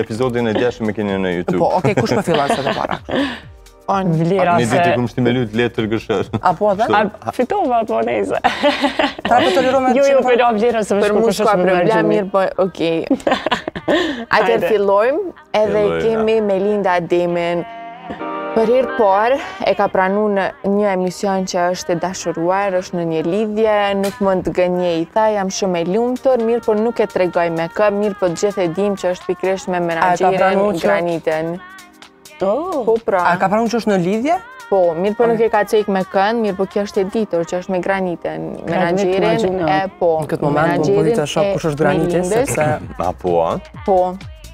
Episodin e gjashtë e keni në YouTube. Po, okay, kush më fillon sot e para? Jon Vlera se. Ni ditë kum shti me lujt letër gërshërë. Apo edhe? A fitova apo nejse. Pra po tolerojmë. Jo, jo, po le Vlera se për mua s'ka problem mirëpo okay. Ta fillojmë edhe kemi Melinda Ademin. Për herë të parë e ka pranu në një emision që është e dashuruar, është në një lidhje, nuk mund të gënjej tha, jam shumë e lumtur, mirëpo nuk e tregoi me kë, mirëpo të gjithë e dim që është pikërisht me menaxherin Granitin. Po, po pra. A ka pranu që është në lidhje? Po, mirëpo nuk e ka cek me kënd, mirëpo kjo është e ditur që është me Granitin, menaxherin e po. Në këtë moment, po më përdi të shoh kush është Graniti, sepse... Ma po, a? Po.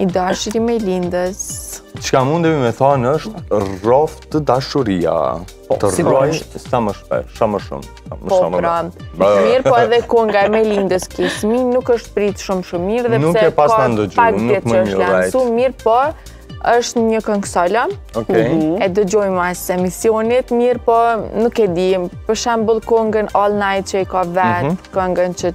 I dashuri i Melindës. Çka mundemi me thonë është rroftë dashuria. Po, të rrojnë sa më shpesh, sa më shumë. Po, pra, mirëpo edhe konga e Melindës Kiss Me, nuk është pritë shumë shumë mirë, edhe pse ka pak ditë që është lansu, mirëpo, është një këngë solo, mhm. e dëgjojmë pas emisionit, mirëpo, nuk e di, për shambull këngën All Night që e ka vetë, mhm. këngën që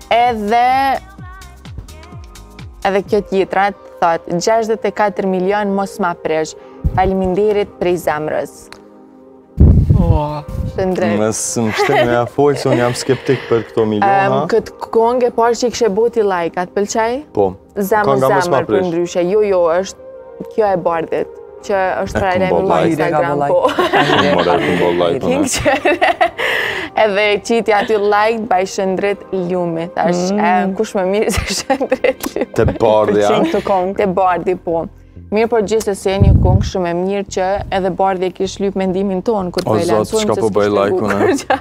Edhe edhe kjo tjetra thot 64 milion mos ma presh. Faleminderit prej zemrës. Oh. Shëndrit. Mos më shtini me fol se un jam skeptik për këto miliona. Um, këtë kongë e pashë që i kishe bo ti like, a të pëlqej? Po. Zemër, zemër, për ndryshe. Jo, jo, është kjo e Bardhit, që është trend e mirë në Instagram, po. Shumë mirë e kum bo like. King qërë. Edhe qiti aty liked by Shëndrit Lumi. Ashtë, mm. kush më mirë se Shëndrit Lumi. Te Bardhi, a? Te konga. Te Bardhi, po. Mirëpo gjithsesi një kongë shumë e mirë që edhe Bardhi e kish lypë mendimin tonë, këtë kur pe lansojmë që s'kishë të bukërë që.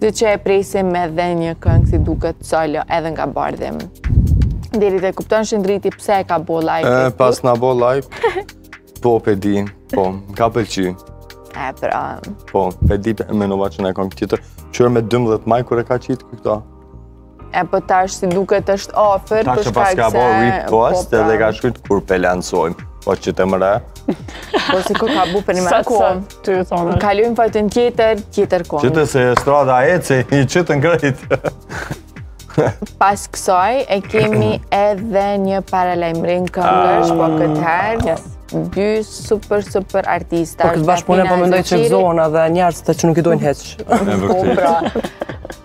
Dhe që e presim edhe një këngë si duket solo edhe nga Bardhi. Deri e kupton Shëndriti pse e ka bo like e, Paskna bo like Po pe di Po m'ka pëlqy E pra Po pe di menova që naj kangë tjetër Qyr me 12 maj kur e ka qitë këta E po tash si duket është afër, për shkak se... Tash që ka bërë repost po, edhe ka pra. shkrut kur pe lansojmë, po që të mëra. Po si kur ka bu për një marë kohë. Ty ju thonë. Kalujmë për të në tjetër, tjetër kohë. Qëtë se strada e që i qëtë në krejt. Pas kësaj e kemi edhe një paralajmërim kënge, po këtë herë. Dy super, super artista. Po këtë bashkëpune po mendoj që e donë edhe njerëzit që nuk i dojnë hiç. Po pra.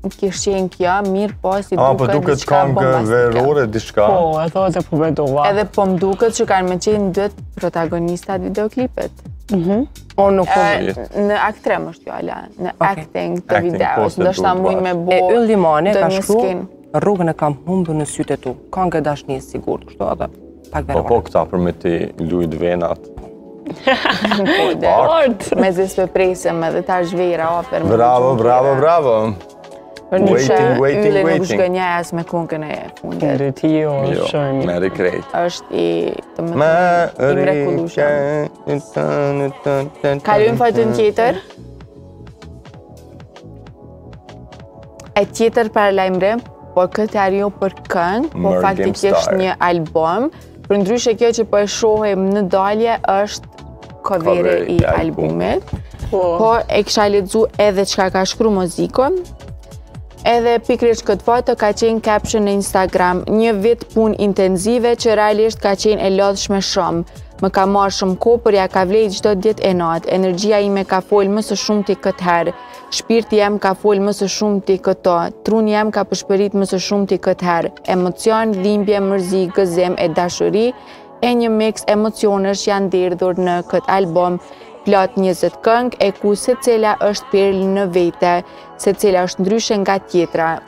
Nuk kishe qenë kjo, mirëpo si duket po duket kangë verore, diçka. Po, e thua që po vedova. Edhe po më duket që kanë me qenë dy protagonistat videoklipit. Mhm. O nuk po Në aktrem është kjo, hala, në acting të videos, po, ndoshta mujnë me bo... E Yll Limani ka shku, rrugën e kam humbë në sytë e tu, kangë dashnie sigurt, kështu edhe. Po po këta për me t'i lujt venat. Bart. Mezi s'presim edhe tash vera afër. Bravo, bravo, bravo. Për një që yllin nuk shkoni as me kangën e fundit. Në rëti jo, jo shumë një. Meri krejt. është i domethënë i mrekullushëm. Kalojmë foton tjetër. E tjetër paralajmërim, po këtë herë jo për këngë, po faktikisht një album, përndryshe kjo që po e shohim në dalje është koveri i albumit, po. po e kisha lexu edhe çka ka shkru Mozziku, Edhe pikërisht këtë foto ka qenë caption në Instagram, një vit punë intenzive që realisht ka qenë e lodhshme shumë. Më ka marrë shumë kohë, por ia ka vlejt çdo ditë e natë. Energjia ime ka folë më së shumti këtë herë. Shpirti jem ka folë më së shumti këto. Truni jem ka pëshpërit më së shumti këtë herë. Emocion, dhimbje, mërzi, gëzim e dashuri e një mix emocionesh janë derdhur në këtë album plot 20 këngë e ku secila është perlë në vete, secila është ndryshe nga tjetra.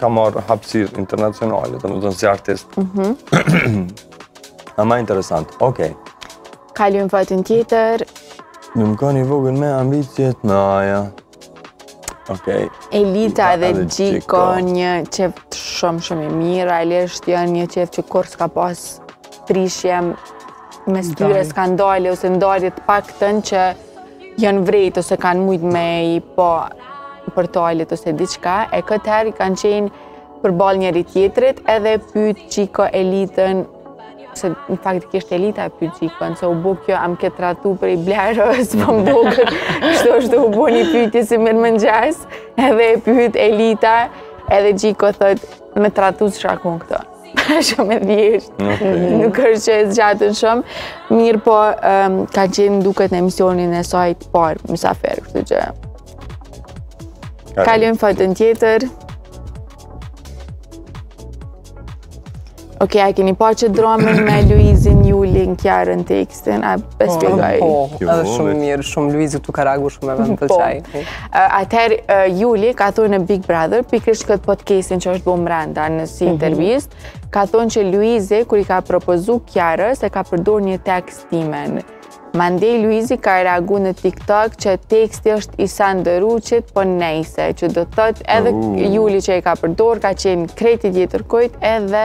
ka marrë hapsirë internacionale, domethënë si artist. Mhm. Ama interesant, okej. Kalojmë foton tjetër. Në më ka një vogël me ambicjet me aja. Okej. Elita dhe Gjiko, një çift shumë shumë i mirë, realisht janë një çift që kurrë s'ka pas prishje mes tyre skandale ose ndarje të paktën që Janë vërejt ose kanë mujtë me i pa portalet ose diçka, e këtë herë kanë qenë përballë njëri-tjetrit edhe pyt Gjiko Elitën se faktikisht Elita e pyt Gjikon, se u bo kjo a m'ke tradhtu prej Bleros po m'doket, kështu është u bo një pytje si mirëmëngjes, edhe e pyt Elita, edhe Gjiko thotë me tradhtu së shakun këto. shumë e thjeshtë, nuk është që e zgjatën shumë, mirëpo ka qenë duket në emisionin e saj të parë, mysafir, kështu që. Kalojmë foton tjetër. Ok, a e keni pa qe dramën me Luizin, Julin, Kjarën, TX? Stin, a e shpjegoj. Po, po, po edhe shumë mirë, shumë Luizi ka reagu shumë e vend të po. qaj. Atëher Juli ka thonë në Big Brother, pikërisht këtë podcastin që është bërë mbrenda si mhm. intervistë, ka thonë që Luizi kur i ka propozu Kiarës e ka përdor një tekst timin. Mandej Luizi ka reagu në TikTok që teksti është i Sanderuqit, po nejse, që do të thotë edhe Juli që i ka përdor, ka qenë krejt i tjetërkujt edhe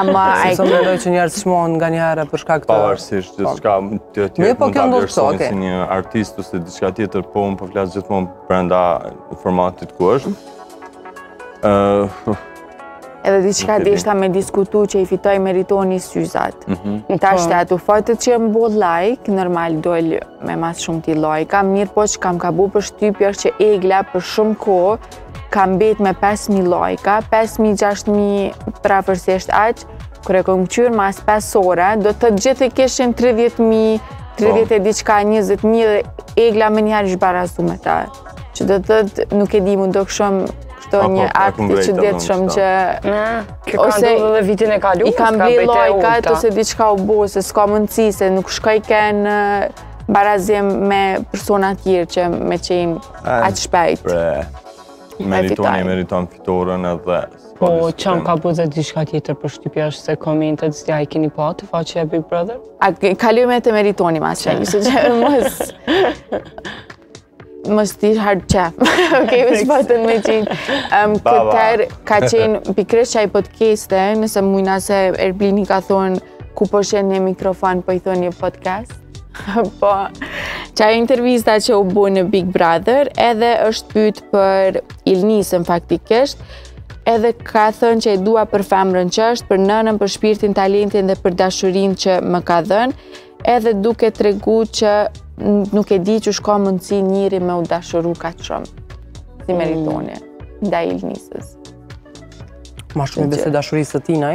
Ama ai. Sa mendoj që njerëz çmohen nga një herë për shkak të pavarësisht të çka të të të po kjo ndodh sot si një artist ose diçka tjetër po un po flas gjithmonë brenda formatit ku është. Ë uh, Edhe diçka deshta me diskutu që i fitoj meritoni syzat. Mm -hmm. Në tashti ato fajtet që me bo like, normal dol me ma së shumti like. Mirëpo çka m'ka bo përshtypje që Egla për shumë kohë, Ka mbet me 5.000 lajka, 5.000-6.000 përafërsisht aq, kur e kam këqyrë mas 5 ore, dmth të gjithë i kishin 30.000, 30 e diqka, 20.000 dhe Egla menjëherë ish barazu me ta. Që do të thotë nuk e di mu do këshëm kështo një akti që djetë shumë që... Kjo ka ndodhë dhe vitin e kalu, s'ka bete ulta. I ka ble lajkat ose diçka u bo, se s'ka mundësi, se nuk ka kenë barazim me persona tjerë që me qenë Aq shpejt. Meriton, e meriton fitoren edhe... Po, çka më ka bo edhe diçka tjetër përshtypje është se komentet s'di a i keni pa te faqja e Big Brother? A kalojmë te Meritoni ma që, se që mos... Mos t'i ardh keq. Okej, okay, më të më gjin. Ehm, ka qenë pikërisht ai podcast, nëse mujna se Erblini ka thonë Ku po sheh një mikrofon po i thonë një podcast? po, qajo intervista që u bo në Big Brother edhe është pyt për Ilnisën faktikisht, edhe ka thënë që e dua për femrën që është, për nënën, për shpirtin, talentin dhe për dashurinë që më ka dhënë, edhe duke tregu që nuk e di qysh ka mundësi njeri me u dashuru kaq shumë, si Meritoni, mm. ndaj Ilnisës. Ma shumë i besoj dashurisë së tina,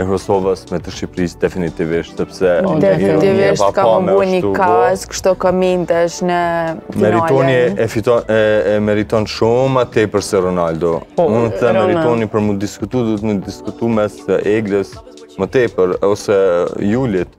e Kosovës me të Shqipërisë definitivisht, sepse definitivisht ka mungu një rast kështu komentesh në finale. Meritoni e fiton e, e meriton shumë më tepër se Ronaldo. Po, Unë the Meritoni për mu diskutu, duhet me diskutu mes Eglës më tepër ose Julit.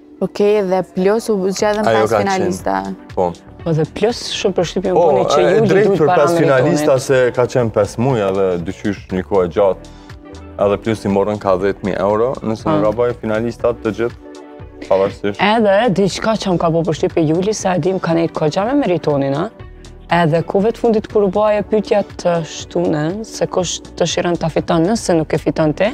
Okej, okay, dhe plus u zgjedh me pas finalista. Po. Po dhe plus shumë përshtypje më boni që iu dha para Meritonit. Po, drejtë me pas finalista se ka qenë 5 muaj dhe gjithqysh një kohë e gjatë. Edhe plus i morën ka 10.000 euro, nëse s'gaboj po. finalistët të gjithë, pavarësisht. Edhe, diçka që më ka bo përshtypje Juli, se e dim ka nejtë goxha me Meritonin, a? Edhe kah vetë fundi kur u bë pyetja të shtunën se kush dëshiron ta fiton nëse nuk e fiton ti,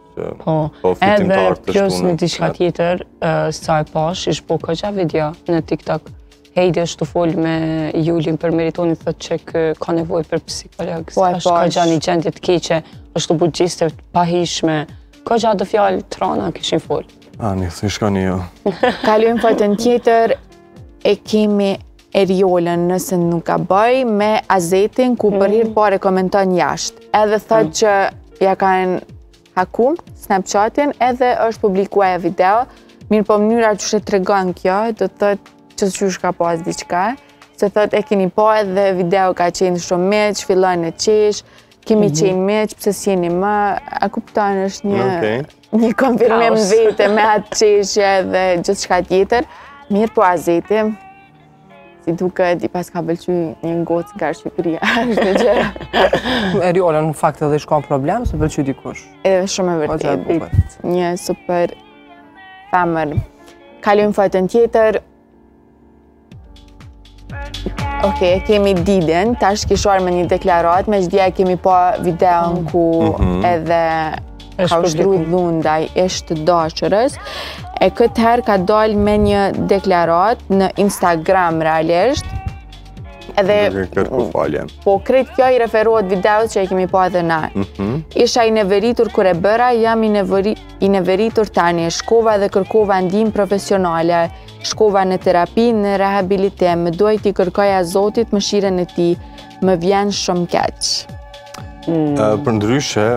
Po, po edhe plus edhe një diçka tjetër, sa e pash, ish po kjo video në TikTok, Heidi është tu fol me Julin për Meritonin thotë që ka nevojë për psikolog, po, është në një gjendje të keqe, është të budgjiste, pa hishme, këgja dhe fjalë të rana kishin fol. A, një, si shka një jo. Kalojmë te lajmi tjetër, e kemi Eriolën nëse nuk gaboj me Azetin ku për herë të parë komenton jashtë edhe thot që ja kanë haku Snapchatin edhe është publiku ajo video mirëpo mënyra qysh e tregon kjo do të thotë që siç ka pas diçka se thot e keni pa edhe video ka qenë shumë miq fillon me qesh kemi mhm. qenë miq pse s'jeni më a kuptan është një Një konfirmim vete me atë qeshje dhe gjithçka tjetër. Mirëpo Azeti, si duket i paska pëlqy një gocë nga Shqipëria, është të gjë. Eriola në fakt edhe s'ka problem, se pëlqy dikush. E shumë e po, vërtet, një super femër. Kalojmë te lajmi tjetër, Ok, e kemi Diddyn, tash ky ka dal me një deklaratë, meqë e dini e kemi pa videon mm. ku mhm. edhe ka ushtru dhunë ndaj ish të dashurës, e këtë herë ka dalë me një deklaratë në Instagram realisht, edhe po krejt kjo i referohet videos që e kemi pa edhe na. Mhm. Isha i neveritur kur e bëra, jam i neveritur tani, shkova dhe kërkova ndihmë profesionale, Shkova në terapi, në rehabilitim, duhej t'i kërkoja Zotit mëshirën e tij, më vjen shumë keq. Mm. Përndryshe,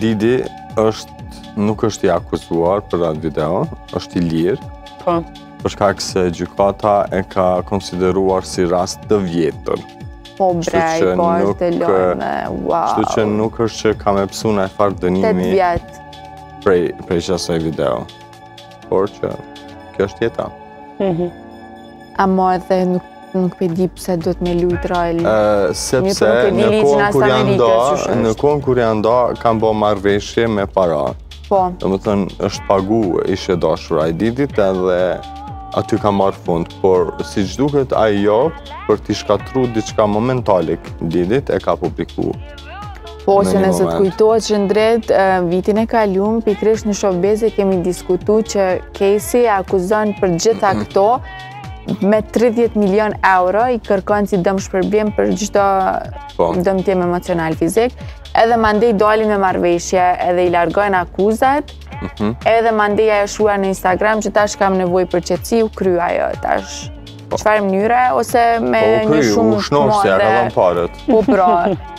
Diddy është, nuk është i akuzuar për atë video, është i lirë. Po. Për shkak se gjykata e ka konsideruar si rast të vjetër. Po brej, po është të lojme, wow. Shtu që nuk është që ka me pësu najfarë dënimi. Tetë vjet. Prej, prej qasaj videos. por që kjo është jeta. Mhm. Ama edhe nuk nuk po e di pse duhet me lujt rajli. Sepse në kohën kur janë da, në kohën kur janë da, kanë bo marrëveshje me para. Po. Domethënë, është pagu ish e dashura e Diddyt edhe aty ka marrë fund, por siç duket ajo, për t'i shkatrru diçka momentalisht Diddyt e ka publiku. Po që nëse të kujtohet që drejt vitin e kalum, pikërisht në Showbiz e kemi diskutu që Cassie e akuzon për gjitha këto me 30 milion euro i kërkon si dëmshpërblim për çdo po. dëmtim emocional fizik edhe mandej dalin me marrëveshje edhe i largojnë akuzat mhm. edhe mandej e shkruan në Instagram që tash kam nevojë për qetësi u kry ajo tash Po. Çfarë mënyre ose me po, një shumë të madhe dhe... Po, kry, paret. Po, pra,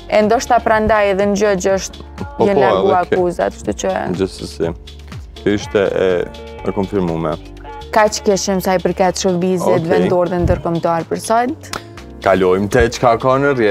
e ndoshta prandaj edhe në gjyq është po, po, jenë largu akuzat, kështu që... Gjithsesi, kjo ishte e, e konfirmume. Kaq kishim sa i përket showbizit okay. vendor dhe ndërkombëtar për sot? Kalojmë te çka ka në rrje.